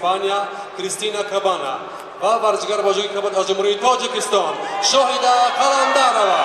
испания кристина кабана ва варзишгар божуги кабад аз ҷумҳурии тоҷикистон шоҳида каландарова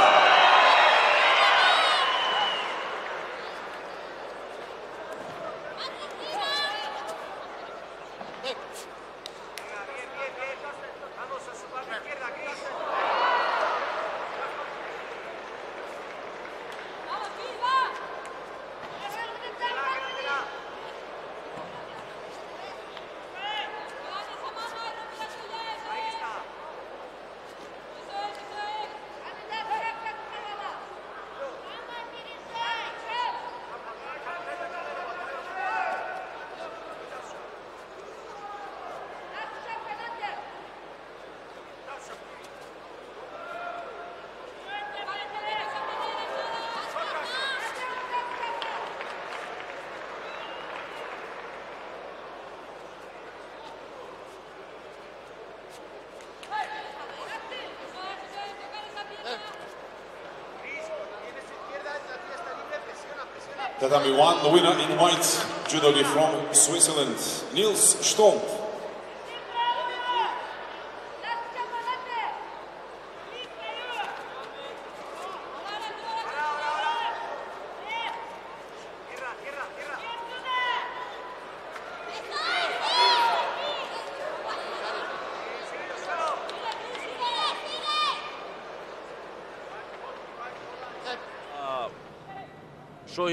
Tatami 1, the winner in white, judogi from Switzerland, Nils Stomp.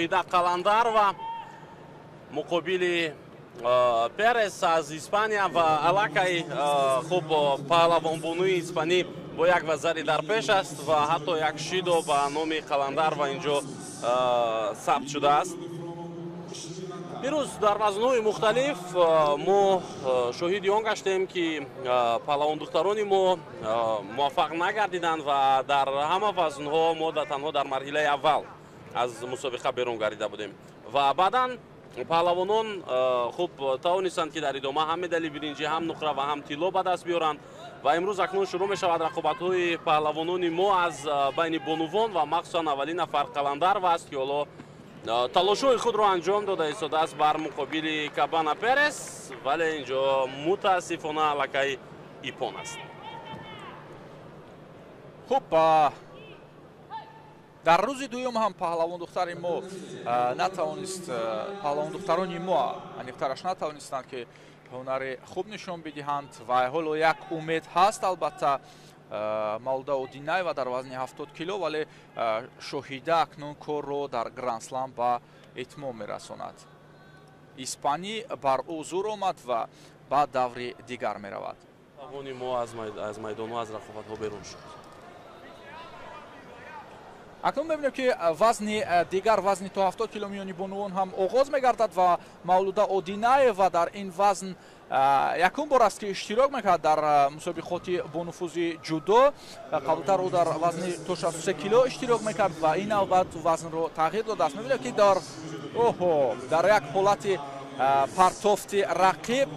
Шоҳида қаландарова муқобили перес аз испания ва аллакай хуб паҳлавонбонуи испанӣ бо як вазари дар пеш аст ва ҳатто як шидо ба номи қаландарова инҷо сабт шудааст. Имрӯз дар вазнҳои мухталиф мо шоҳиди он гаштем ки паҳлавондухтарони мо муваффақ нагардиданд ва дар ҳама вазнҳо мо танҳо дар марҳилаи аввал аз мусобиқа берун гардида будем. Ва баъдан паҳлавонон хуб тавонистанд ки дар идома ҳам медали биринҷӣ ҳам нуқра ва ҳам тилло ба даст биёранд. Ва имрӯз акнун шурӯъ мешавад рақобатҳои паҳлавонони мо аз байни бонувон ва махсусан аввалин нафар қаландаров аст ки ҳоло талошҳои худро анҷом дода истодааст бар муқобили кабана перес. Вале инҷо мутаассифона аллакай ипон аст. Хуб дар рӯзи дуюм ҳам паҳлавондухтари мо натавонист паҳлавондухтарони мо аниқтараш натавонистанд ки ҳунари хуб нишон бидиҳанд ва ҳоло як умед ҳаст албатта мавлуда одинаева дар вазни 7 кило вале шоҳида акнун корро дар грандслам ба итмом мерасонад. Испанӣ бар ӯ зур омад ва ба даври дигар меравад. Мо аз майдонҳо аз рақобатҳо берун шуд акнун мебинем ки вазни дигар вазни то 7 кило миёни бонувон ҳам оғоз мегардад ва мавлуда одинаева дар ин вазн якум бор аст ки иштирок мекард дар мусобиқоти бонуфузи ҷудо. Қаблтар ӯ дар вазни то 63 кило иштирок мекард ва ин албат вазнро тағйир додааст мебинем ки дар оҳо дар як ҳолати партофти рақиб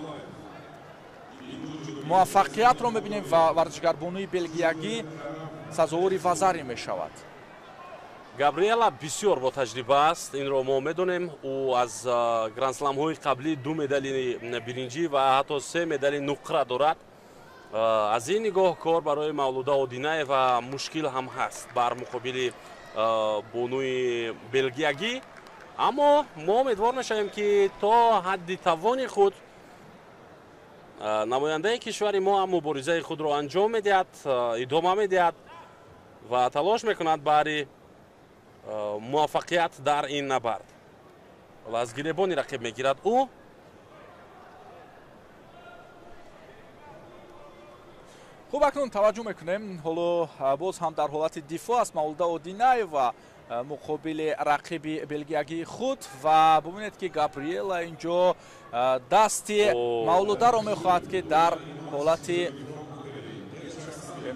муваффақиятро мебинем ва варзишгарбонуи белгиягӣ сазовори вазарӣ мешавад габриэла бисёр бо таҷриба аст. Инро мо медонем. Ӯ аз грандсламҳои қаблӣ ду медали биринҷӣ ва ҳатто се медали нуқра дорад. Аз ин нигоҳ кор барои мавлуда одинаева мушкил ҳам ҳаст бар муқобили бонуи белгиягӣ. Аммо мо умедвор мешавем ки то ҳадди тавони худ намояндаи кишвари мо ҳам муборизаи худро анҷом медиҳад идома медиҳад ва талош мекунад баҳри муваффақият дар ин набард ва аз гиребони рақиб мегирад. Ӯ хуб акнун таваҷҷӯҳ мекунем. Ҳоло боз ҳам дар ҳолати дифоъ аст мавлуда одинаева муқобили рақиби белгиягии худ ва бубинед ки габриела инҷо дасти мавлударо мехоҳад ки дар ҳолати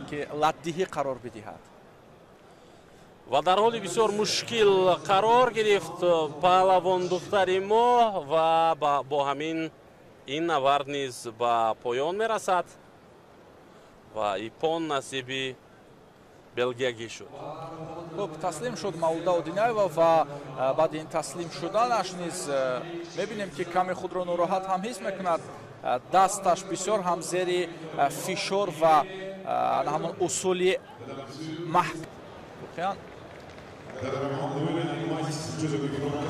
ки латдиҳӣ қарор бидиҳад ва дар ҳоли бисёр мушкил қарор гирифт паҳлавон духтари мо ва бо ҳамин ин навард низ ба поён мерасад ва ипон насиби белгиягӣ шуд. Хуб таслим шуд мавлуда одинаева ва баъди ин таслим шуданаш низ мебинем ки каме худро нороҳат ҳам ҳис мекунад дасташ бисёр ҳам зери фишор ва ҳамон усули маҳкам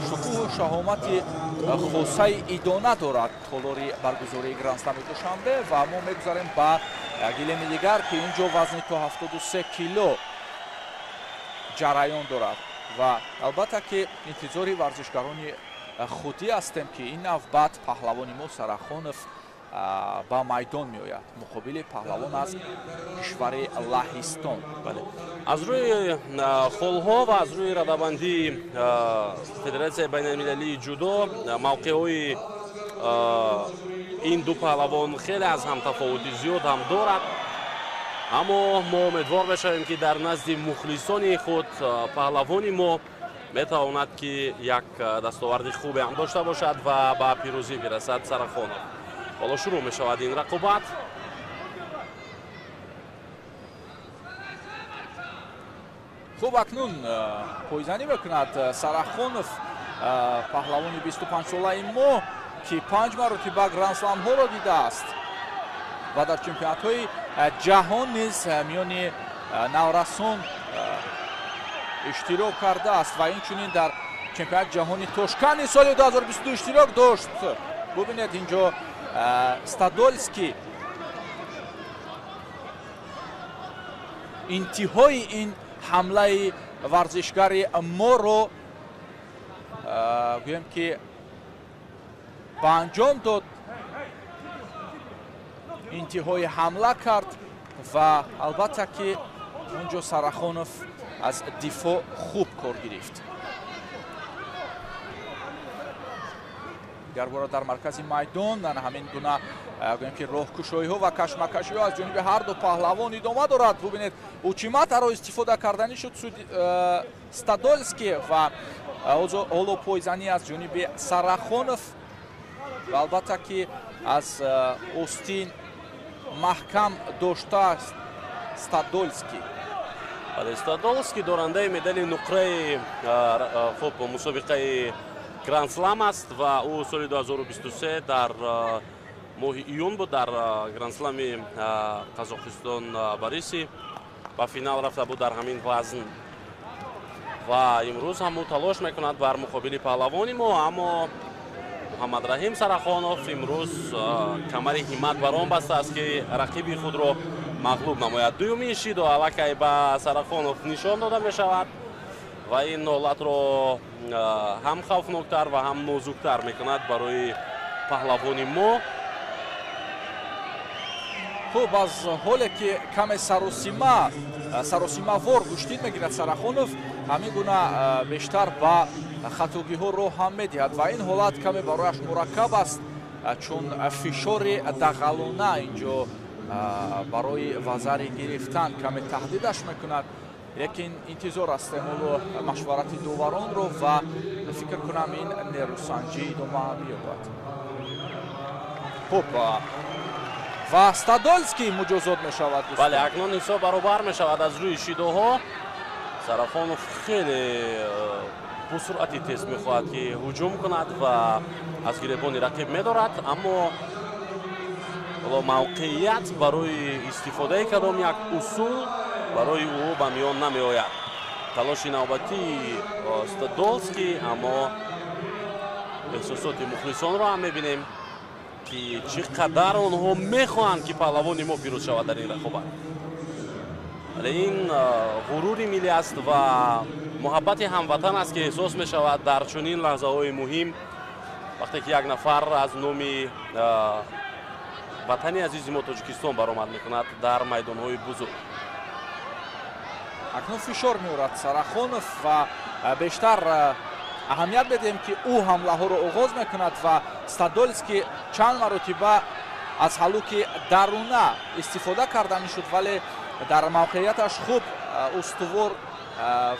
шукӯҳу шаҳомати хусаи идона дорад. Толори баргузории грандслами душанбе ва мо мегузарем ба гилеми дигар ки ин ҷо вазни то 73 кило ҷараён дорад. Ва албатта ки интизори варзишгарони худӣ ҳастем ки ин навбат паҳлавони мо сарахонов ба майдон меояд. Муқобили паҳлавон аз кишвари лаҳистон. Аз рӯи холҳо ва аз рӯи радабандии федератсияи байналмилалии ҷудо мавқеъҳои ин ду паҳлавон хеле аз ҳам тафовути зиёд ҳам дорад. Аммо мо умедвор мешавем ки дар назди мухлисони худ паҳлавони мо метавонад ки як дастоварди хубе ҳам дошта бошад ва ба пирӯзӣ бирасад сарахонов ҳоло шурӯъ мешавад ин рақобат. Хуб акнун пойзанӣ мекунад сарахонов паҳлавони 25солаи мо ки панҷ маротиба грандсламҳоро дидааст. Ва дар чемпионатҳои ҷаҳон низ миёни наврасон иштирок кардааст. Ва инчунин дар чемпионати ҷаҳони тошкани соли 2022 иштирок дошт. Бубинед инҷо стадольский интиҳои ин ҳамлаи варзишгари моро. Гӯем ки ба анҷом дод интиҳои ҳамла кард ва албатта ки онҷо сарахонов аз дифоъ хуб кор гирифт дигарбора дар маркази майдон ҳамин гуна гӯем ки роҳкушоиҳо ва кашмакашиҳо аз ҷониби ҳарду паҳлавон идома дорад. Бубинед учиматаро истифода карданӣ шуд стадольски ва ҳоло пойзанӣ аз ҷониби сарахонов. Ва албатта ки аз остин маҳкам доштааст стадольски стадольски дорандаи медали нуқраи хуб мусобиқаи грандслам аст ва ӯ соли 2023 дар моҳи июн буд дар грандслами қазоқистон бариси ба финал рафта буд дар ҳамин вазн. Ва имрӯз ҳам ӯ талош мекунад бар муқобили паҳлавони мо аммо муҳаммадраҳим сарахонов имрӯз камари ҳиммат бар он бастааст ки рақиби худро мағлуб намояд. Дуюмин шидо аллакай ба сарахонов нишон дода мешавад ва ин ҳолатро ҳам хавфноктар ва ҳам нозуктар мекунад барои паҳлавони мо. Хуб аз ҳоле ки каме саросима саросимавор гӯштин мегирад сарахонов ҳамин гуна бештар ба хатогиҳо роҳ ҳам медиҳад ва ин ҳолат каме барояш мураккаб аст чун фишори дағалона инҷо барои вазари гирифтан каме таҳдидаш мекунад лекин интизор аст эмолу машварати доваронро ва фикр кунам ин нерӯсанҷӣ идома меёбад хуб ва стадольский муҷозот мешавад бале акнун ҳисоб баробар мешавад аз рӯи шидоҳо. Сарафонов хеле бусуръати тез мехоҳад ки ҳуҷум кунад ва аз гиребони рақиб медорад. Аммо мавқеият барои истифодаи кадом як усул барои ӯ ба миён намеояд. Талоши навбатии стадолски аммо эҳсосоти мухлисонро ҳам мебинем ки чӣ қадар онҳо мехоҳанд ки паҳлавони мо пирӯз шавад дар ин рақобат. Вале ин ғурури миллӣ аст ва муҳаббати ҳамватан аст ки эҳсос мешавад дар чунин лаҳзаҳои муҳим. Вақте ки як нафар аз номи ватани азизи мо тоҷикистон баромад мекунад дар майдонҳои бузург акнун фишор меорад сарахонов ва бештар аҳамият медиҳем ки ӯ ҳамлаҳоро оғоз мекунад ва стадольски чанд маротиба аз ҳалуки даруна истифода карданӣ шуд вале дар мавқеияташ хуб устувор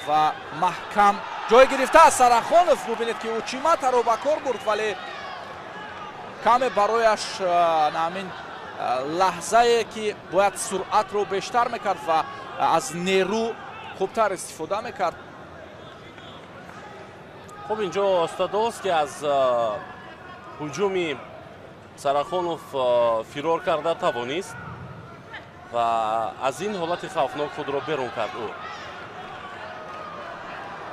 ва маҳкам ҷой гирифтааст сарахонов мубинед ки учиматаро ба кор бурд вале каме барояш наамин лаҳзае ки бояд суръатро бештар мекард ва аз нерӯ хубтар истифода мекард. Хуб инҷо стадос ки аз ҳуҷуми сарахонов фирор карда тавонист ва аз ин ҳолати хавфнок худро берун кард ӯ.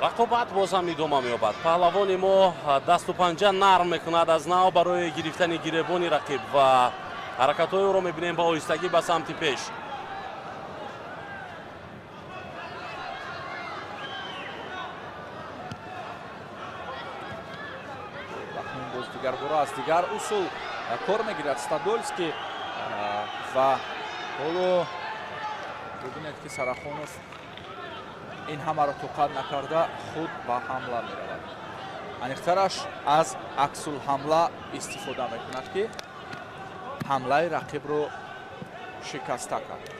Рақобат боз ҳам идома меёбад. Паҳлавони мо дасту панҷа нарм мекунад аз нав барои гирифтани гиребони рақиб ва ҳаракатҳои ӯро мебинем ба оҳистагӣ ба самти пеш дигар усул кор мегирад стадольски ва ҳоло бибинед ки сарахонов ин ҳамаро тоқат накарда худ ба ҳамла меравад. Аниқтараш аз аксулҳамла истифода мекунад ки ҳамлаи рақибро шикаста кард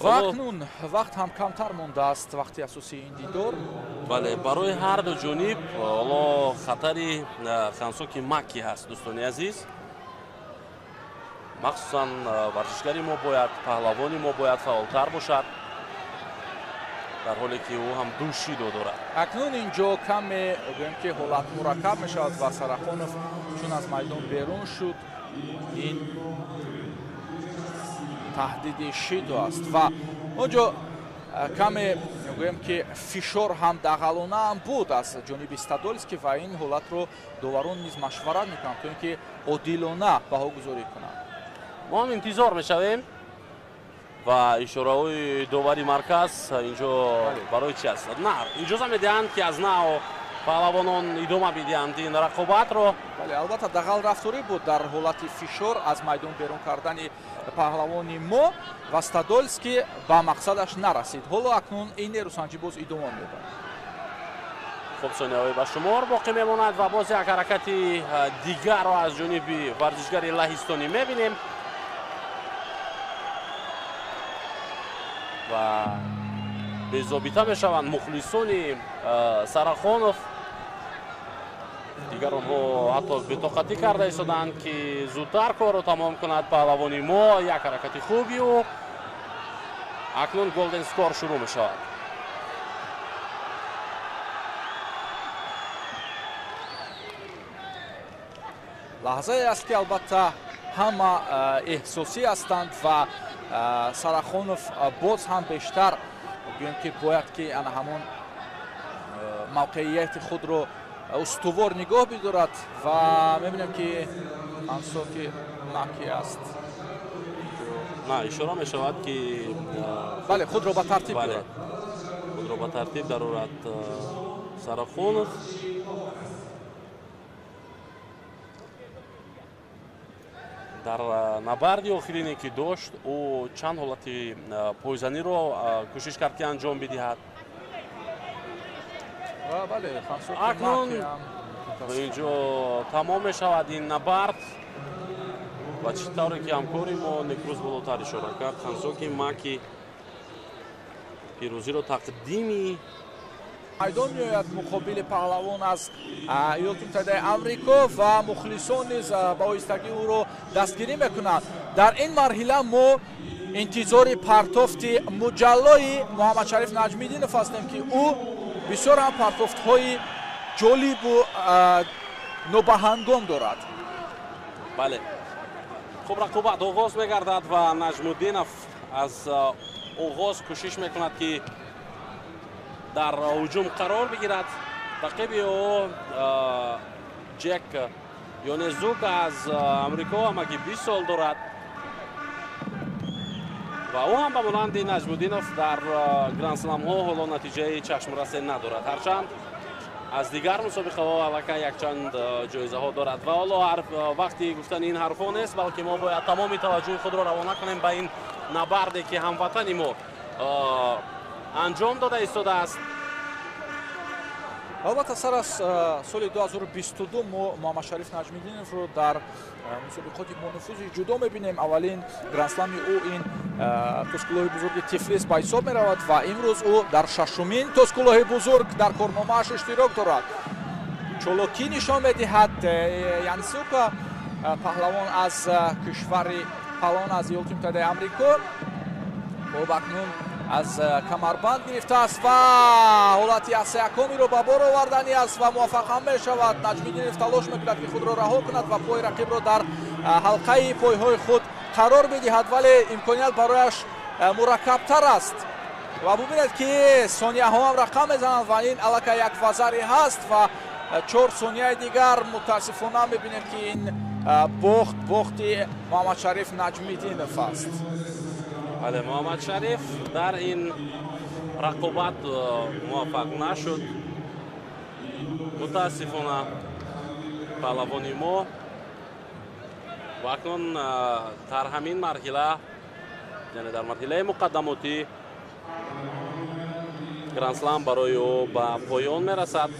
ва акнун вақт ҳам камтар мондааст вақти асосии ин дидор бале барои ҳар ду ҷониб ҳоло хатари хансоки макки ҳаст дӯстони азиз. Махсусан варзишгари мо бояд паҳлавони мо бояд фаъолтар бошад дар ҳоле ки ӯ ҳам ду шидо дорад. Акнун ин ҷо каме гӯем ки ҳолат мураккаб мешавад ва сарахонов чун аз майдон берун шуд. Ин таҳдиди шидо аст. Ва онҷо каме гӯем ки фишор ҳам дағалона ҳам буд аз ҷониби стадольски ва ин ҳолатро доварон низ машварат мекунанд то ин ки одилона баҳогузорӣ кунанд мо ҳам интизор мешавем? Ва ишораҳои довари марказ инҷо барои чи аст? На иҷоза медиҳанд ки аз нав паҳлавонон идома бидиҳанд ин рақобатро. Бале албатта дағал рафторӣ буд дар ҳолати фишор аз майдон берун кардани паҳлавони мо ва стадольски ба мақсадаш нарасид. Ҳоло акнун ин нерусанҷӣ боз идома мебарад. Хуб сониҳои ба шумор боқӣ мемонад ва боз як ҳаракати дигарро аз ҷониби варзишгари лаҳистонӣ мебинем. Ва безобита мешаванд мухлисони сарахонов дигар онҳо ҳатто бетоқатӣ карда истодаанд ки зудтар корро тамом кунад паҳлавони мо. Як ҳаракати хубию акнун голден скор шурӯъ мешавад. Лаҳзае аст ки албатта ҳама эҳсосӣ ҳастанд ва сарахонов боз ҳам бештар. Гӯем ки бояд ки ана ҳамон мавқеияти худро устувор нигоҳ бидорад ва мебинем ки ансоки маки аст. На ишора мешавад ки бале худро ба тартиб худро ба тартиб дарорад сарахонов дар набарди охирине ки дошт ӯ чанд ҳолати пойзаниро кӯшиш кард ки анҷом бидиҳад акнун ин ҷо тамом мешавад ин набард. Ва чӣ тавре ки ҳамкори мо некрӯз болотар ишора кард. Хансоки маки пирӯзиро тақдими майдон меояд муқобили паҳлавон аз иёлоти муттаҳидаи амрико ва мухлисон низ ба оҳистагӣ ӯро дастгирӣ мекунанд дар ин марҳила мо интизори партофти муҷаллои муҳаммадшариф наҷмиддинов ҳастем ки ӯ бисёр ҳам партофтҳои ҷолибу нобаҳангом дорад бале хуб рақобат оғоз мегардад ва наҷмуддинов аз оғоз кӯшиш мекунад ки дар ҳуҷум қарор бигирад рақиби ӯ ҷек ёнезук аз амрико амаки бист сол дорад ва ӯ ҳам ба монанди наҷмуддинов дар грансламҳо ҳоло натиҷаи чашмрасе надорад. Ҳарчанд аз дигар мусобиқаҳо аллакай якчанд ҷоизаҳо дорад. Ва ҳоло вақти гуфтани ин ҳарфҳо нест балки мо бояд тамоми таваҷҷӯҳи худро равона кунем ба ин набарде ки ҳамватани мо анҷом дода истодааст албатта сар аз соли 2022 мо муҳаммадшариф наҷмиддиновро дар мусобиқоти монуфузи ҷудо мебинем. Аввалин грандслами ӯ ин тоскулоҳи бузурги тифлис ба ҳисоб меравад ва имрӯз ӯ дар шашумин тоскулоҳи бузург дар корномааш иштирок дорад. Чолокӣ нишон медиҳад янсука паҳлавон аз кишвари паҳлавон аз иёлоти муттаҳидаи амрико об акнун аз камарбанд гирифтааст ва ҳолати асякомиро ба бор овардани аст ва муваффақ ҳам мешавад наҷмидинов талош мекунад ки худро раҳо кунад ва пои рақибро дар ҳалқаи пойҳои худ қарор бидиҳад. Вале имконият барояш мураккабтар аст. Ва бубинед ки сонияҳоам рақам мезананд ва ин аллакай як вазаре ҳаст ва чор сонияи дигар мутаассифона мебинем ки ин бохт бохти муҳаммадшариф наҷмидинов аст бале муҳаммадшариф дар ин рақобат муваффақ нашуд. Мутаассифона паҳлавони мо. Ва акнун дар ҳамин марҳила яъне дар марҳилаи муқаддамотӣ грандслам барои ӯ ба поён мерасад.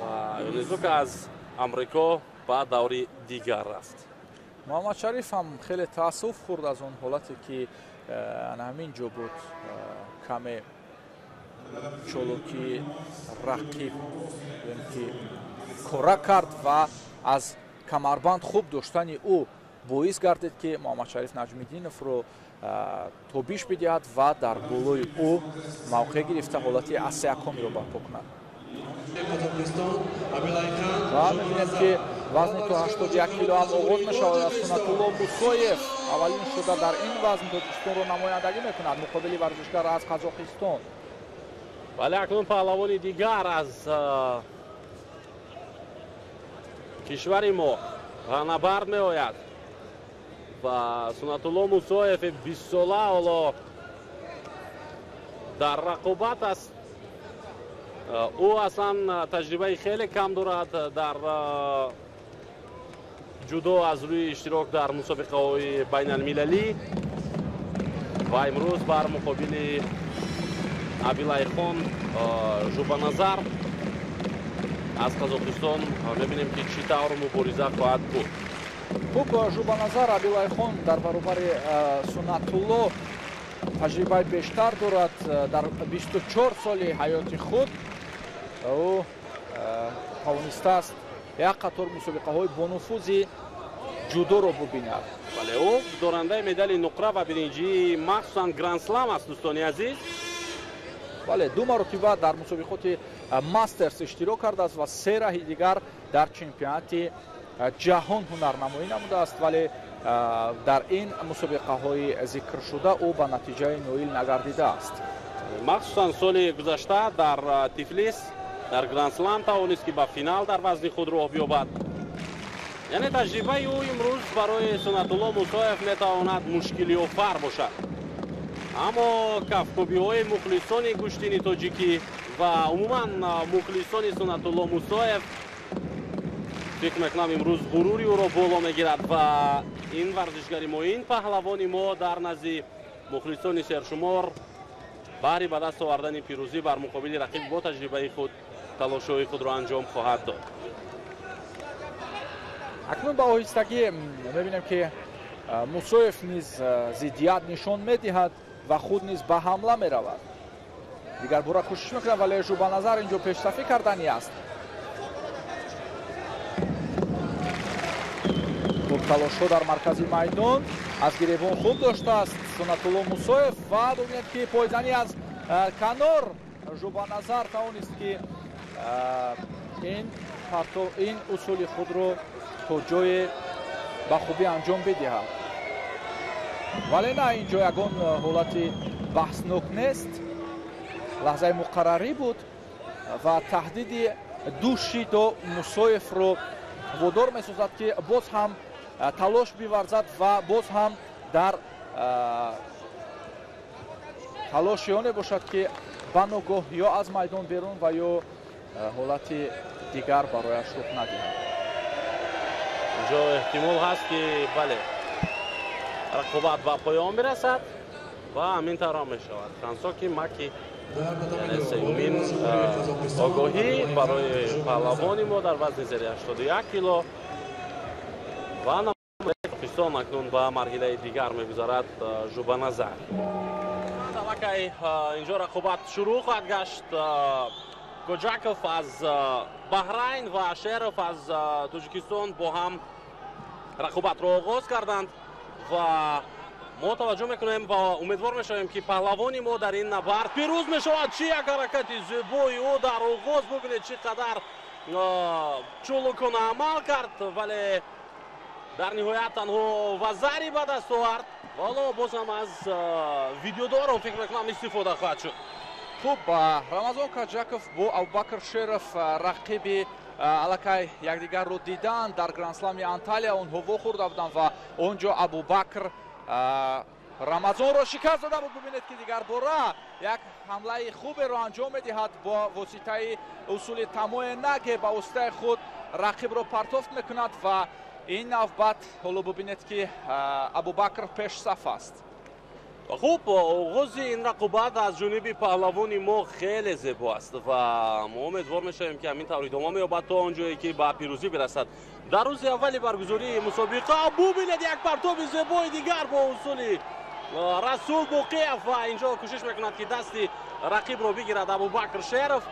Ва юнизука аз амрико ба даври дигар рафт. муҳаммадшариф ҳам хеле таассуф хӯрд аз он ҳолате ки ана ҳамин ҷо буд каме чолуки рақиб ки кора кард ва аз камарбанд хуб доштани ӯ боис гардид ки муҳаммадшариф наҷмиддиновро тобиш бидиҳад ва дар болои ӯ мавқеъ гирифта ҳолати асякомиро барпо кунад ва мебинем ки вазни то 81 кило ҳам оғоз мешавад аз сунатулло мусоев аввалин шуда дар ин вазн тоҷикистонро намояндагӣ мекунад муқобили варзишгар аз қазоқистон вале акнун паҳлавони дигар аз кишвари мо ғанабард меояд ва сунатулло мусоев бистсола ҳоло дар рақобат аст ӯ аслан таҷрибаи хеле кам дорад дар ҷудо аз рӯи иштирок дар мусобиқаҳои байналмилалӣ ва имрӯз бар муқобили абилайхон жубаназар. Аз қазоқистон мебинем ки чӣ тавр мубориза хоҳад буд. Хуб жубаназар абилайхон дар баробари сунатулло таҷрибаи бештар дорад дар 24 соли ҳаёти худ. Ӯ тавонистааст як қатор мусобиқаҳои бонуфузи ҷудоро бубинад. Бале ӯ дорандаи медали нуқра ва биринҷии махсусан грандслам аст дӯстони азиз. Бале ду маротиба дар мусобиқоти мастерс иштирок кардааст ва се раҳи дигар дар чемпионати ҷаҳон ҳунарнамоӣ намудааст. Вале дар ин мусобиқаҳои зикршуда ӯ ба натиҷаи ноил нагардидааст. Махсусан соли гузашта дар тифлис дар грандслам тавонист ки ба финал дар вазни худ роҳ биёбад яъне таҷрибаи ӯ имрӯз барои сунатулло мусоев метавонад мушкилиофар бошад. Аммо кафкобиҳои мухлисони гӯштини тоҷикӣ ва умуман мухлисони сунатулло мусоев фикр мекунам имрӯз ғурури ӯро боло мегирад ва ин варзишгари мо ин паҳлавони мо дар назди мухлисони сершумор баҳри ба даст овардани пирӯзӣ бар муқобили рақиб бо таҷрибаи худ талошҳои худро анҷом хоҳад дод. Акнун ба оҳистагӣ мебинем ки мусоев низ зиддият нишон медиҳад ва худ низ ба ҳамла меравад. Дигар бора кӯшиш мекунад вале жубаназар инҷо пешсафӣ кардани аст. Талошҳо дар маркази майдон аз гиребон хуб доштааст сунатулло мусоев ва бубинед ки пойзанӣ аз канор жубаназар тавонист ки ин усули худро то ҷое ба хубӣ анҷом бидиҳад вале на ин ҷо ягон ҳолати баҳснок нест. Лаҳзаи муқаррарӣ буд ва таҳдиди ду шидо мусоевро водор месозад ки боз ҳам талош биварзад ва боз ҳам дар талоши оне бошад ки ба ногоҳ ё аз майдон берун ва ё ҳолати дигар барояш рух надиҳад инҷо эҳтимол ҳаст ки бале рақобат ба поён мерасад ва ҳамин тавр ҳам мешавад шансо ки маки сеюмин огоҳӣ барои паҳлавони мо дар вазни зери 81 кило ва покистон акнун ба марҳилаи дигар мегузарад жубаназар талакай инҷо рақобат шурӯъ хоҳад гашт гоҷаков аз баҳрайн ва шеров аз тоҷикистон бо ҳам рақобатро оғоз карданд ва мо таваҷҷӯҳ мекунем ва умедвор мешавем ки паҳлавони мо дар ин набард пирӯз мешавад чӣ як ҳаракати зебои ӯ дар оғоз бубинед чӣ қадар чулукона амал кард вале дар ниҳоят танҳо ва зари ба даст овард ҳоло бозам аз видеодорон фикр мекунам истифода хоҳад шуд хуб рамазон каҷаков бо абубакр шеров рақиби аллакай якдигарро диданд дар грандслами анталия. Онҳо вохӯрда буданд ва он ҷо абубакр рамазонро шикаст дода буд. Бубинед ки дигарбора як ҳамлаи хуберо анҷом медиҳад бо воситаи усули тамои наге ба воситаи худ рақибро партофт мекунад ва ин навбат ҳоло бубинед ки абубакр пешсаф аст хуб оғози ин рақобат аз ҷониби паҳлавони мо хеле зебо аст ва мо умедвор мешавем ки ҳамин тавр идома меёбад то он ҷое ки ба пирӯзӣ бирасад дар рӯзи аввали баргузории мусобиқа бубинед як партоби зебои дигар бо усули расул боқиев ва инҷо кӯшиш мекунад ки дасти рақибро бигирад абубакр шеров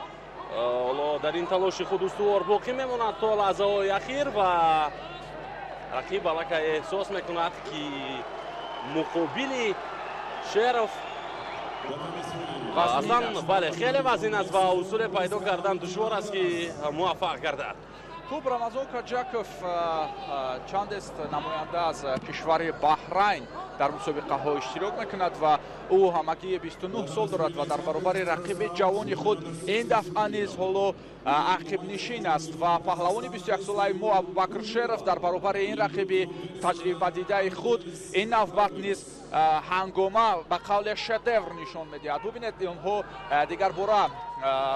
ҳоло дар ин талоши худ устувор боқӣ мемонад то лаҳзаҳои ахир ва рақиб аллакай эҳсос мекунад ки муқобили шеров аслан бале хеле вазин аст ва усуле пайдо кардан душвор аст ки муваффақ гардад хуб рамазон каҷаков чандест намоянда аз кишвари баҳрайн дар мусобиқаҳо иштирок мекунад ва ӯ ҳамагии 29 сол дорад ва дар баробари рақиби ҷавони худ ин дафъа низ ҳоло ақибнишин аст ва паҳлавони 21солаи мо абубакр шеров дар баробари ин рақиби таҷрибадидаи худ ин навбат низ ҳангома ба қавле шедевр нишон медиҳад. Бубинед онҳо дигарбора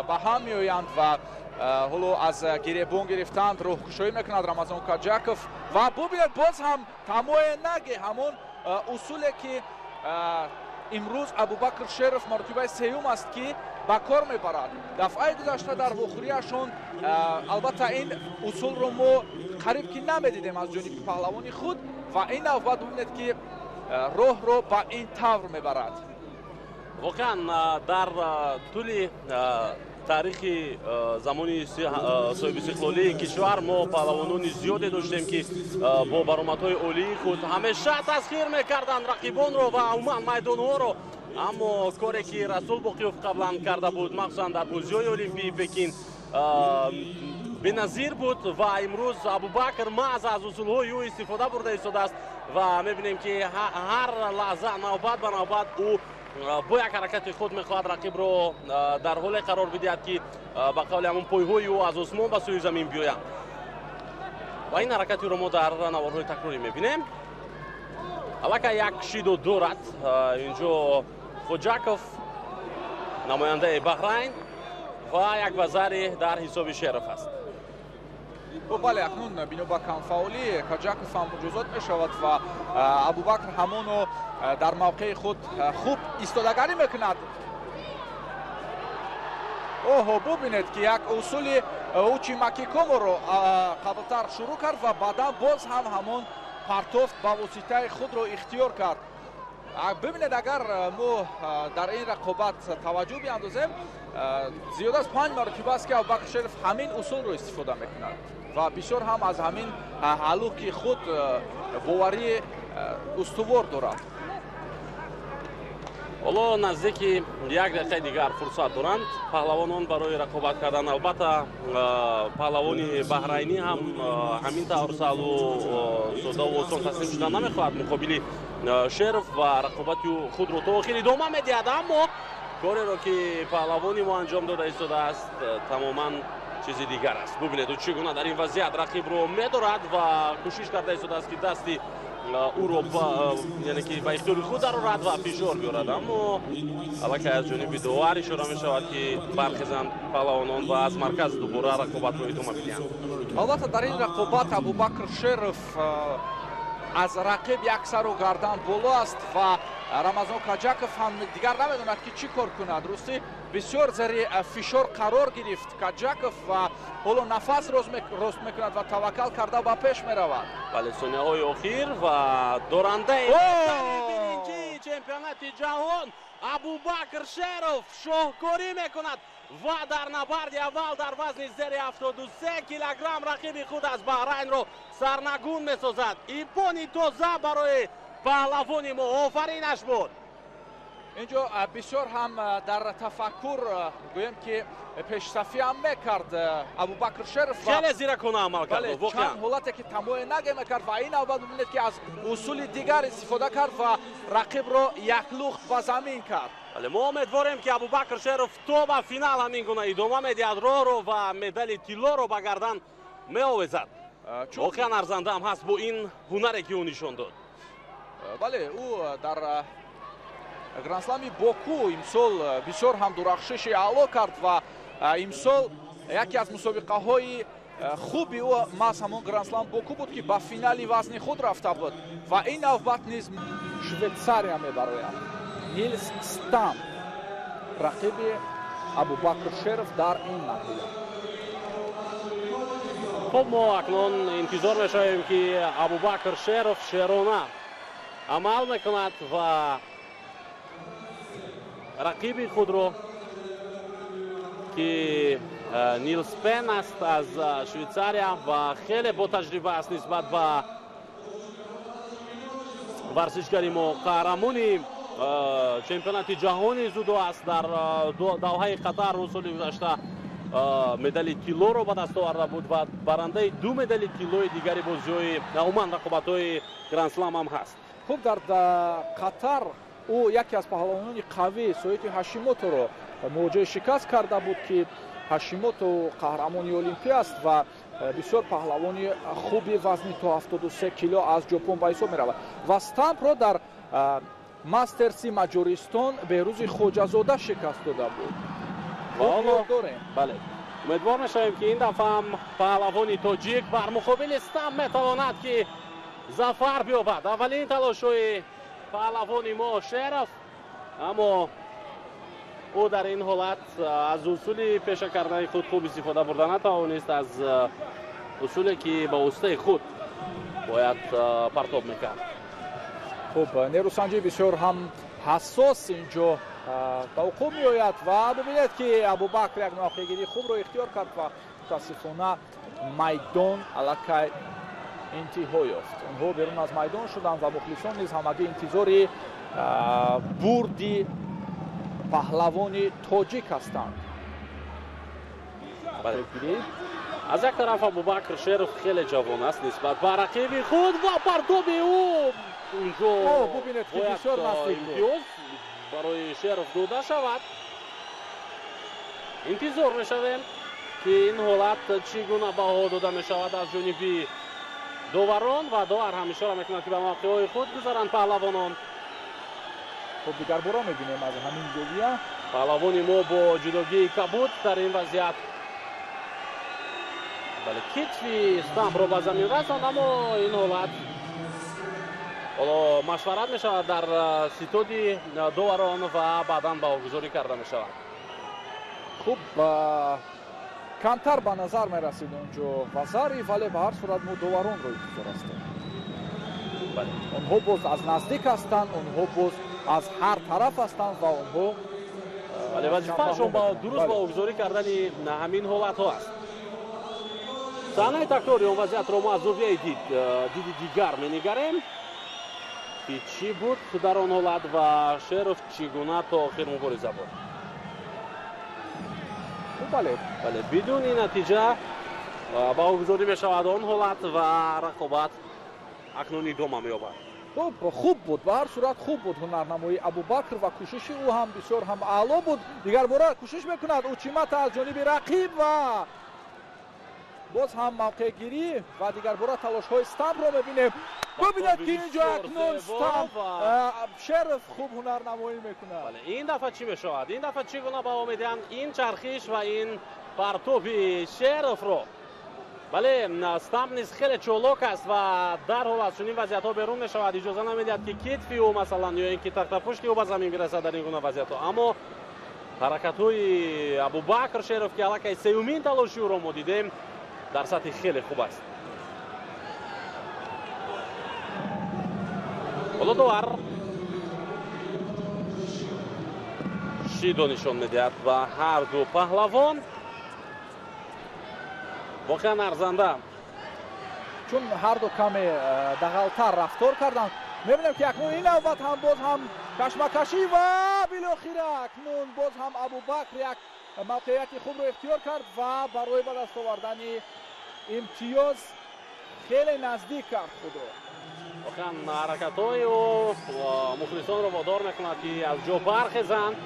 ба ҳам меоянд ва ҳоло аз гиребон гирифтанд рӯҳкушоӣ мекунад рамазон каҷаков. Ва бубинед боз ҳам тамое наге ҳамон усуле ки имрӯз абубакр шеров маротибаи сеюм аст ки ба кор мебарад. Дафъаи гузашта дар вохӯрияшон албатта ин усулро мо қариб ки намедидем аз ҷониби паҳлавони худ ва ин навбат бубинед ки роҳро ба ин тавр мебарад. Воқеан дар тӯли таърихи замони соҳибистиқлолии кишвар мо паҳлавонони зиёде доштем ки бо баромадҳои олии худ ҳамеша тасхир мекарданд рақибонро ва умуман майдонҳоро. Аммо коре ки расул боқиёв қаблан карда буд махсусан дар бозиҳои олимпии пекин беназир буд ва имрӯз абубакр маъз аз усулҳои ӯ истифода бурда истодааст ва мебинем ки ҳар лаҳза навбат ба навбат ӯ бо як ҳаракати худ мехоҳад рақибро дар ҳоле қарор бидиҳад ки ба қавли ҳамон пойҳои ӯ аз осмон ба сӯи замин биёянд. Ва ин ҳаракатиро мо дар наворҳои такрорӣ мебинем. Аллакай як шидо дорад. Инҷо хоҷаков намояндаи баҳрайн ва як базари дар ҳисоби шеров аст бале акнун бино ба камфаолӣ каҷаков ҳам муҷозот мешавад ва абубакр ҳамоно дар мавқеи худ хуб истодагарӣ мекунад. Оҳо бубинед ки як усули учи макикоморо қаблтар шурӯъ кард ва баъдан боз ҳам ҳамон партофт ба воситаи худро ихтиёр кард. Бибинед агар мо дар ин рақобат таваҷҷӯҳ биандозем зиёда аз панҷ маротиба аст ки абубакр шериф ҳамин усулро истифода мекунад ва бисёр ҳам аз ҳамин ҳалуки худ боварӣ устувор дорад ҳоло наздики як дақиқаи дигар фурсат доранд. Паҳлавонон барои рақобат кардан албатта паҳлавони баҳрайнӣ ҳам ҳамин тавр саҳлу содаву осон таслим шудан намехоҳад. Муқобили шеров ва рақобати худро то охир идома медиҳад аммо кореро ки паҳлавони мо анҷом дода истодааст тамоман чизи дигар аст. Бубинед ӯ чӣ гуна дар ин вазъият рақибро медорад ва кӯшиш карда истодааст ки дасти ӯро яъне ки ба ихтиёри худ дарорад ва фишор биёрад. Аммо аллакай аз ҷониби довар ишора мешавад ки бархезанд паҳлавонон ва аз марказ дубора рақобатро идома бидиҳанд албатта дар ин рақобат абубакр шеров аз рақиб як сару гардан боло аст ва рамазон каҷаков ҳам дигар намедонад ки чӣ кор кунад. Ростӣ бисёр зери фишор қарор гирифт. Каҷаков ва ҳоло нафас рост мекунад ва таваккал карда ба пеш меравад. Бале сонияҳои охир ва дорандаи биринчии чемпионати ҷаҳон абубакр шеров шоҳкорӣ мекунад. Ва дар набарди аввал дар вазни зери 73 килограмм рақиби худ аз баҳрайнро сарнагун месозад. Ипони тоза барои паҳлавони мо офаринаш буд инҷо бисёр ҳам дар тафаккур гӯем ки пешсафиам мекард абубакр шериф хеле зиракона амал кард чанд ҳолате ки тамое наге мекард ва ин аввал бибинед ки аз усули дигар истифода кард ва рақибро яклухт ба замин кард бале мо умедворем ки абубакр шериф то ба финал ҳамин гуна идома медиҳад роҳро ва медали тиллоро ба гардан меовезад воқеан арзандаам ҳаст бо ин ҳунаре ки ӯ нишон дод бале ӯ дар грандслами боку имсол бисёр ҳам дурахшиши аъло кард ва имсол яке аз мусобиқаҳои хуби ӯ маҳз ҳамон грандслам боку буд ки ба финали вазни худ рафта буд. Ва ин навбат низ швейтсария мебарояд нилс стам рақиби абубакр шеров дар ин марҳила хуб мо акнун интизор мешавем ки абубакр шеров шерона амал мекунад ва рақиби худро ки нилс пен аст аз швейтсария ва хеле ботаҷриба аст нисбат ба варзишгари мо. Қаҳрамони чемпионати ҷаҳони зудо аст дар давҳаи қатар рӯз соли гузашта медали тиллоро ба даст оварда буд ва барандаи ду медали тиллои дигари бозиҳои умуман рақобатҳои грандслам ҳам ҳаст хуб дар қатар ӯ яке аз паҳлавонони қавӣ соити ҳашимоторо муоҷаи шикаст карда буд ки ҳашимото қаҳрамони олимпия аст ва э, бисёр паҳлавони хуби вазни то 73 кило аз ҷопон ба ҳисоб меравад. Ва стампро дар э, мастерси маҷористон беҳрӯзи хоҷазода шикаст дода буд. Бале. Умедвор мешавем ки ин дафъаам паҳлавони тоҷик бар. Муқобили стамп метавонад ки зафар биёбад. Аввалин талошҳои паҳлавони мо шеров аммо ӯ дар ин ҳолат аз усули пеша кардани худ хуб истифода бурда натавонист аз усуле ки ба устаи худ бояд партоб мекард. Хуб нерӯсанҷӣ бисёр ҳам ҳассос инҷо ба вуқӯъ меояд ва бибинед ки абубакр як мавқеъгирии хубро ихтиёр кард ва мутаассифона майдон аллакай интиҳо ёфт. Онҳо берун аз майдон шуданд ва мухлисон низ ҳамагӣ интизори бурди паҳлавони тоҷик ҳастанд. Аз як тараф абубакр шеров хеле ҷавон аст нисбат ба рақиби худ ва партоби ӯ. Унҷо имтиёз барои шеров дода шавад. Интизор мешавем ки ин ҳолат чӣ гуна баҳо дода мешавад аз ҷониби доварон ва довар ҳам ишора мекунад ки ба мавқеъҳои худ гузаранд паҳлавонон. Хуб дигарбора мебинем аз ҳамин зовия паҳлавони мо бо ҷудогии кабуд дар ин вазъият бале китфи стампро ба замин расонд аммо ин ҳолат. Ҳоло машварат мешавад дар ситоди доварон ва баъдан баҳогузорӣ карда мешавад. Хуб камтар ба назар мерасид онҷо вазари вале ба ҳар сурат мо доваронро интизор ҳастем онҳо боз аз наздик ҳастанд онҳо боз аз ҳар тараф ҳастанд ва онҳо вале вазифаашон дуруст ба огузорӣ кардани ҳамин ҳолатҳо аст. Саҳнаи такрори он вазъиятро мо аз зовияи диди дигар менигарем. Ки чӣ буд? Дар он ҳолат ва шеров чӣ гуна то охир мубориза буд бале бале бидуни натиҷа. Баҳогузорӣ мешавад он ҳолат ва рақобат акнун идома меёбад. Хуб буд. Ба ҳар сурат хуб буд ҳунарнамоии абубакр ва кӯшиши ӯ ҳам бисёр ҳам аъло буд. Дигарбора кӯшиш мекунад. Учимата аз ҷониби рақиб ва боз ҳам мавқеъгирӣ ва дигарбора талошҳои стампро мебинем бибинед ки инҷо акнун стамп шеров хуб ҳунарнамоӣ мекунад ин дафъа чӣ мешавад ин дафъа чӣ гуна баҳо медиҳанд ин чархиш ва ин партоби шеровро бале стамп низ хеле чолок аст ва дарҳол аз чунин вазъиятҳо берун мешавад иҷоза намедиҳад ки китфи ӯ масалан ё ин ки тахтапушти ӯ ба замин бирасад дар ин гуна вазъиятҳо аммо ҳаракатҳои абубакр шеров ки аллакай сеюмин талоши ӯро мо дидем дар сатҳи хеле хуб аст ҳоло довар шидо нишон медиҳад ба ҳар ду паҳлавон воқеан арзанда чун ҳар ду каме э, дағалтар рафтор карданд мебинем ки акнун ин навбат ҳам боз ҳам кашмакашӣ ва билохира акнун боз ҳам абубакр як мавқеияти хубро ихтиёр кард ва барои ба даст овардани امتیاز خیلی نزدیک کرد خدا واقعا حرکت های و مخلصان رو وادار می‌کند که از جا برخیزند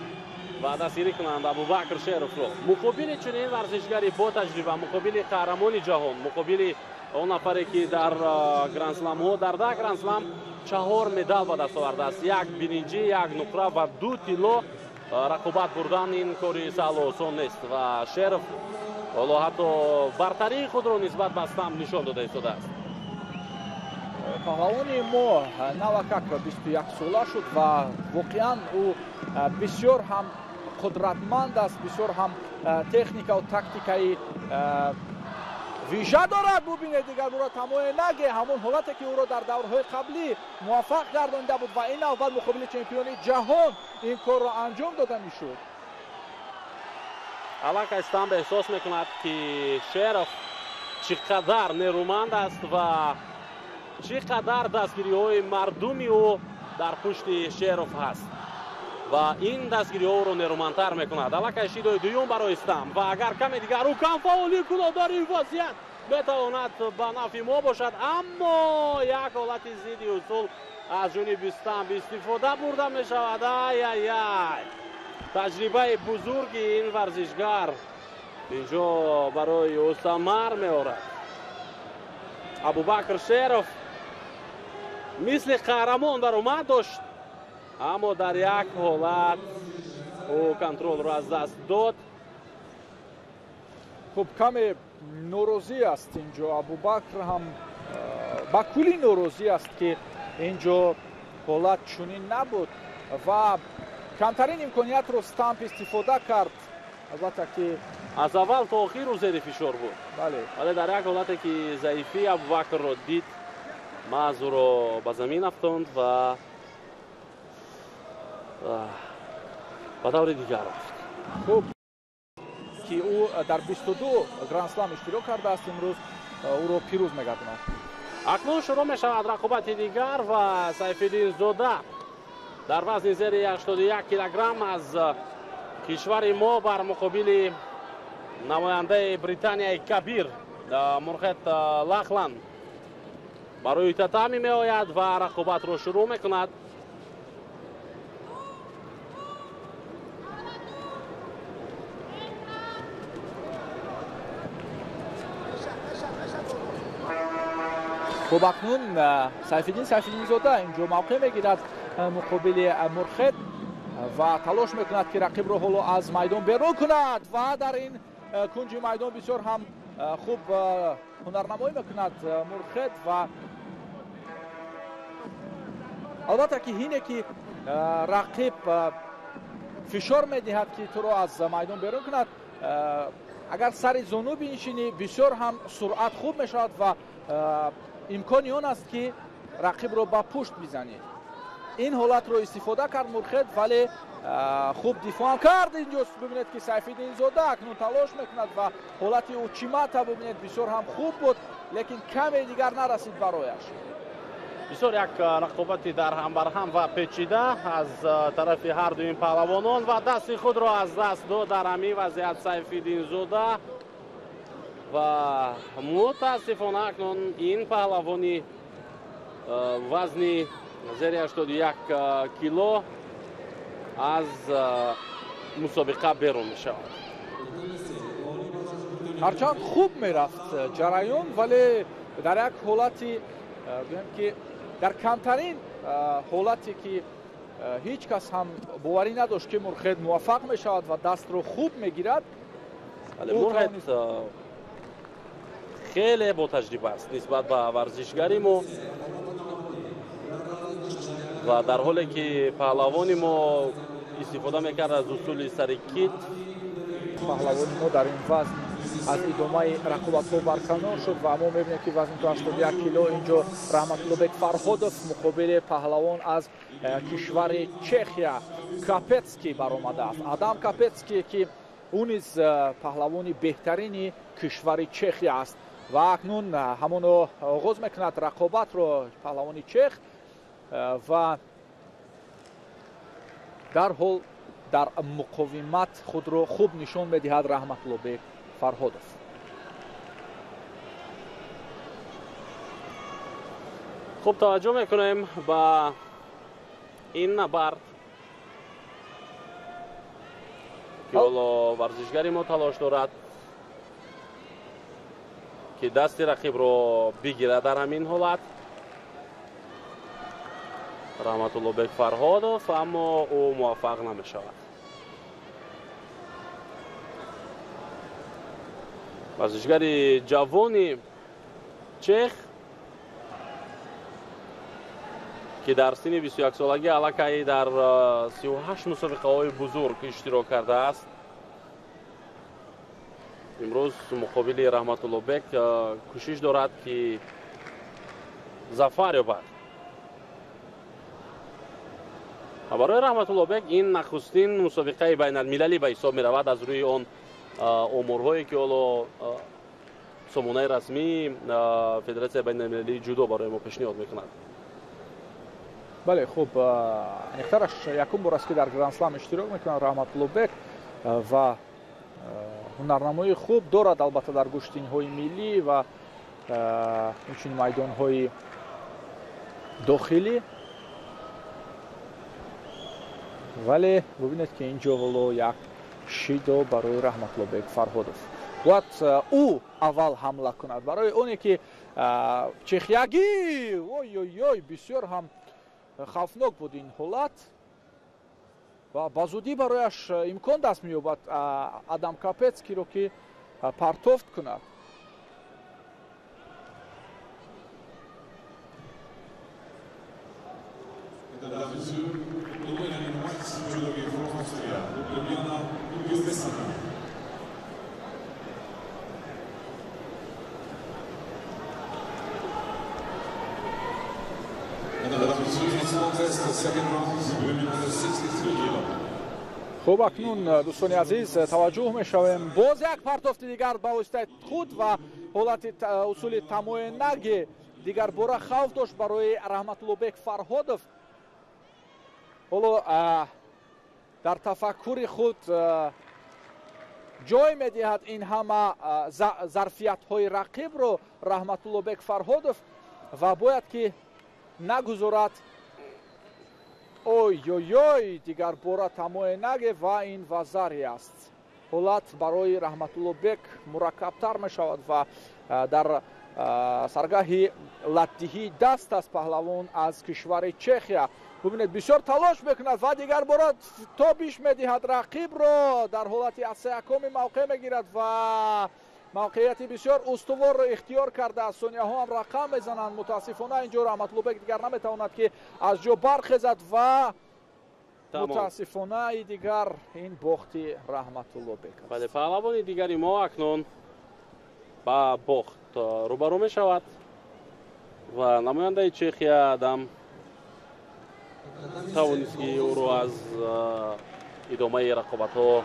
و دستگیری کنند. ابو بکر شیرف رو. مقابل چنین ورزشگری با تجربه مقابل قهرمان جهان مقابل اون نفری که در گرانسلام ها در ده گرانسلام چهار مدال به دست آورده است. یک برنجی یک نقره و دو تیلو رقابت بردن این کاری سهل و نیست. و شرف ҳоло ҳатто бартарии худро нисбат ба стам нишон дода истодааст паҳлавони мо навакак бисту як сола шуд ва воқеан ӯ бисёр ҳам қудратманд аст бисёр ҳам техникаву тактикаи вижа дорад. Бубинед дигар ӯро тамое наге ҳамон ҳолате ки ӯро дар даврҳои қаблӣ муваффақ гардонида буд ва ин навбат муқобили чемпиони ҷаҳон ин корро анҷом дода мешуд аллакай стамб эҳсос мекунад ки шеров чӣ қадар нерӯманд аст ва чӣ қадар дастгириҳои мардуми ӯ дар пушти шеров ҳаст. Ва ин дастгириҳо ӯро нерӯмандтар мекунад. Аллакай шидои дуюм барои стам ва агар каме дигар ӯ камфаъолӣ кунад дар ин вазъият метавонад ба нафи мо бошад. Аммо як ҳолати зидди усул аз ҷониби стам истифода бурда мешавад. Айяяй таҷрибаи бузурги ин варзишгар инҷо барои ӯ самар меорад. Абубакр шеров мисли қаҳрамон баромад дошт аммо дар як ҳолат ӯ контролро аз даст дод. Хуб каме норозӣ аст инҷо. Абубакр ҳам ба кулли норозӣ аст ки инҷо ҳолат чунин набуд ва камтарин имкониятро стамп истифода кард. Албатта ки аз аввал то охиру зери фишор буд. Бале. Вале дар як ҳолате ки заифии абубакрро дид маъз ӯро ба замин афтонд ва ба даври дигар рафт. Хуб. Ки ӯ дар бисту ду грандслам иштирок кардааст имрӯз ӯро пирӯз мегардонад. Акнун шурӯъ мешавад рақобати дигар ва сайфиддинзода дар вазни зери 81 килограмм аз кишвари мо бар муқобили намояндаи британияи кабир да, мурхет лахлан. Барои татами меояд ва рақобатро шурӯъ мекунад хуб акнун сайфиддин сайфиддинзода инҷо мавқеъ мегирад муқобили мурхед ва талош мекунад ки рақибро ҳоло аз майдон берун кунад. Ва дар ин кунҷи майдон бисёр ҳам хуб ҳунарнамоӣ мекунад мурхед ва албатта ки ине ки рақиб фишор медиҳад ки туро аз майдон берун кунад агар сари зону бинишинӣ бисёр ҳам суръат хуб мешавад ва имкони он аст ки рақибро ба пушт бизанӣ ин ҳолатро истифода кард мурхед вале хуб дифоам кард. Инҷо бибинед ки сайфиддинзода акнун талош мекунад ва ҳолати учимата бибинед. Бисёр ҳам хуб буд лекин каме дигар нарасид барояш. Бисёр як рақобати дар ҳамбарҳам ва печида аз тарафи ҳарду ин паҳлавонон ва дасти худро аз даст дод. Дар ҳамин вазъият сайфиддинзода ва мутаассифона акнун ин паҳлавони вазни зери 81 кило аз мусобиқа берун мешавад. Ҳарчанд хуб мерафт ҷараён вале дар як ҳолати гӯем ки дар камтарин ҳолате ки ҳеҷ кас ҳам боварӣ надошт ки мурхед муваффақ мешавад ва дастро хуб мегирад мурхед хеле ботаҷриба аст. Нисбат ба варзишгари мо ва дар ҳоле ки паҳлавони мо истифода мекард аз усули сари кит. Паҳлавони мо дар ин вазн аз идомаи рақобатҳо барканор шуд ва мо мебинем ки вазни 81 кило. Инҷо раҳматуллобек фарҳодов муқобили паҳлавон аз э, кишвари чехия капецки баромадааст адам капецки ки ӯ низ э, паҳлавони беҳтарини кишвари чехия аст. Ва акнун ҳамоно оғоз мекунад рақобатро паҳлавони чех ва дарҳол дар муқовимат худро хуб нишон медиҳад раҳматуллобек фарҳодов хуб таваҷҷӯҳ мекунем ба ин набард ки ҳоло варзишгари мо талош дорад ки дасти рақибро бигирад дар ҳамин ҳолат раҳматуллобек фарҳодов аммо ӯ муваффақ намешавад варзишгари ҷавони чех ки дар синни 21солагӣ аллакай дар 38 мусобиқаҳои бузург иштирок кардааст имрӯз муқобили раҳматуллобек кӯшиш дорад ки зафар ёбад барои раҳматуллобек ин нахустин мусобиқаи байналмилалӣ ба ҳисоб меравад аз рӯи он омурҳое ки ҳоло сомонаи расмии федератсияи байналмилалии ҷудо барои мо пешниҳод мекунад. Бале хуб ихтараш якум бор аст ки дар грандслам иштирок мекунад раҳматуллобек ва ҳунарнамоии хуб дорад албатта дар гӯштинҳои миллӣ ва инчунин майдонҳои дохилӣ вале бубинед ки инҷо ҳоло як шидо барои раҳматуллобек фарҳодов бояд ӯ аввал ҳамла кунад. Барои оне ки чехягӣ ойёй бисёр ҳам хавфнок буд ин ҳолат. Ва ба зудӣ барояш имкон даст меёбад адам капецкиро ки партофт кунад хуб акнун дӯстони азиз таваҷҷӯҳ мешавем. Боз як партофти дигар ба воситаи худ ва ҳолати усули тамоенаги дигар бора хавф дошт барои раҳматуллобек фарҳодов. Ҳоло дар тафаккури худ ҷой медиҳад ин ҳама зарфиятҳои рақибро раҳматуллобек фарҳодов ва бояд ки нагузорад ойёй дигарбора тамоенаге ва ин вазаре аст ҳолат барои раҳматуллобек мураккабтар мешавад ва дар саргаҳи латтиҳии даст аст паҳлавон аз кишвари чехия. Бубинед бисёр талош мекунад ва дигарбора то биш медиҳад рақибро дар ҳолати асякоми мавқеъ мегирад ва мавқеияти бисёр устуворро ихтиёр кардааст сонияҳо ҳам рақам мезананд мутаассифона инҷо раҳматуллобек дигар наметавонад ки аз ҷо бархезад ва мутаассифонаи дигар ин бохти раҳматуллобек бале паҳлавони дигари мо акнун ба бохт рӯбарӯ мешавад ва намояндаи чехия дам тавонист ки ӯро аз идомаи рақобатҳо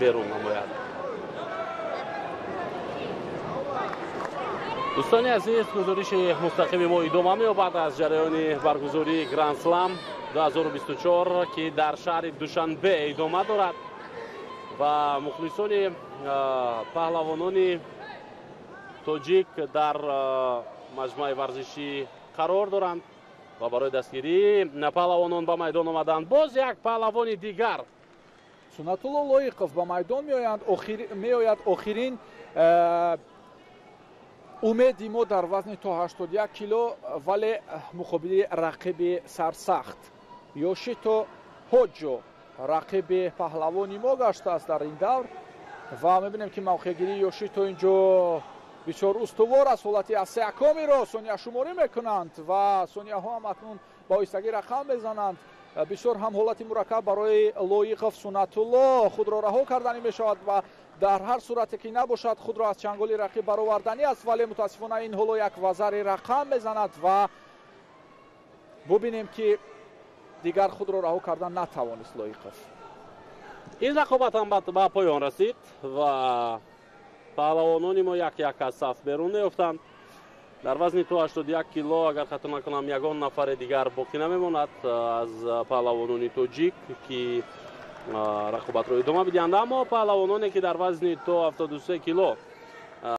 берун намояд дӯстони азиз гузориши мустақими мо идома меёбад аз ҷараёни баргузории грандслам 2024 ки дар шаҳри душанбе идома дорад. Ва мухлисони паҳлавонони тоҷик дар маҷмӯаи варзишӣ қарор доранд. Ва барои дастгирӣ паҳлавонон ба майдон омаданд. Боз як паҳлавони дигар. Сунатулло лоиқов ба майдон меояд охирин умеди мо дар вазни то 81 кило вале муқобили рақиби сарсахт. Ёшито ҳоҷҷо рақиби паҳлавони мо гаштааст дар ин давр. Ва мебинем ки мавқеъгирии ёшито инҷо бисёр устувор аст. Ҳолати асеакомиро сонияшуморӣ мекунанд ва сонияҳо ҳам акнун ба оҳистагӣ рақам мезананд. Бисёр ҳам ҳолати мураккаб барои лоиқов сунатулло худро раҳо карданӣ мешавад ва дар ҳар сурате ки набошад худро аз чанголи рақиб бароварданӣ аст вале мутаассифона ин ҳоло як вазари рақам мезанад ва бубинем ки дигар худро раҳо кардан натавонист лоиқов. Ин рақобатам ба поён расид ва паҳлавонони мо як як аз саф берун меёфтанд. Дар вазни то 81 кило агар хато накунам ягон нафаре дигар боқӣ намемонад аз паҳлавонони тоҷик ки рақобатро идома бидиҳанд аммо паҳлавононе ки дар вазни то 73 кило